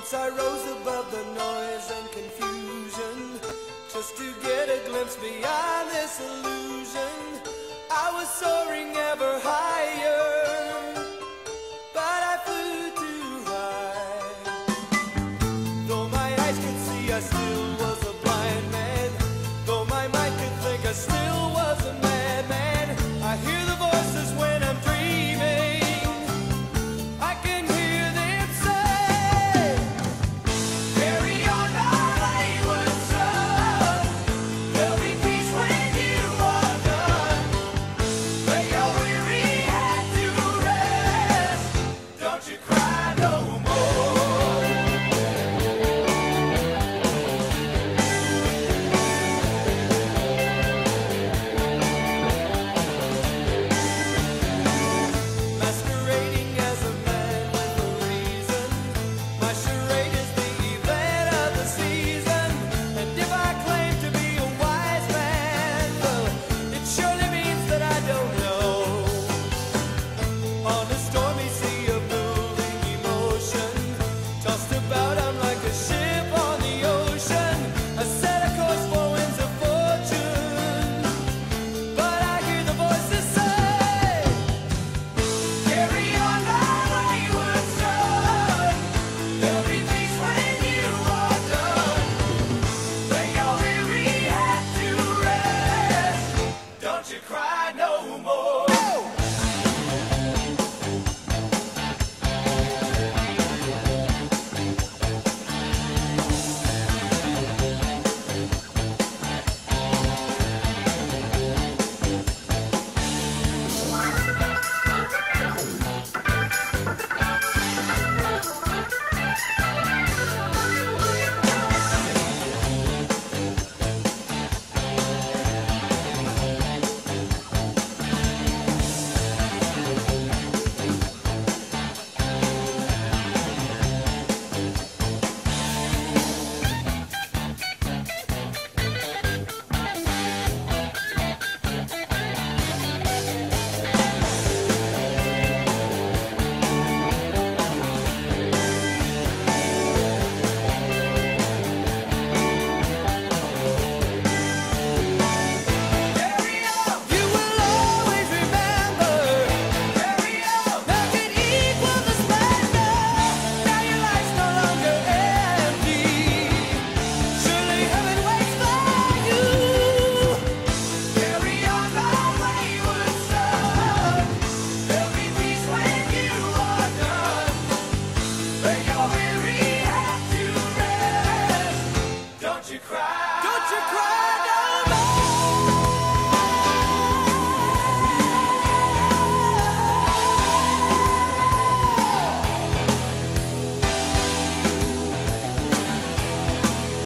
Once I rose above the noise and confusion just to get a glimpse beyond this illusion. I was soaring ever higher. to cry no more.